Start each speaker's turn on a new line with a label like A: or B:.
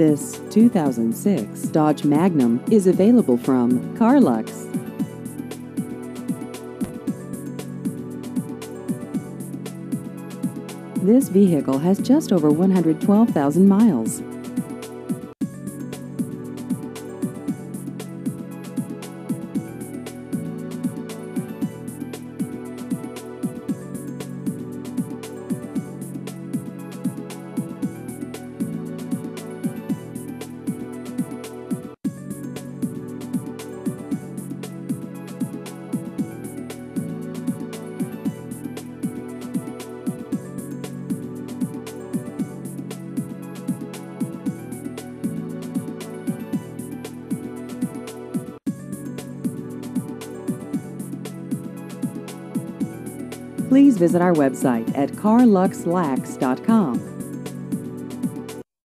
A: This 2006 Dodge Magnum is available from Carlux. This vehicle has just over 112,000 miles. Please visit our website at carluxlax.com.